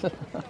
Ha ha ha.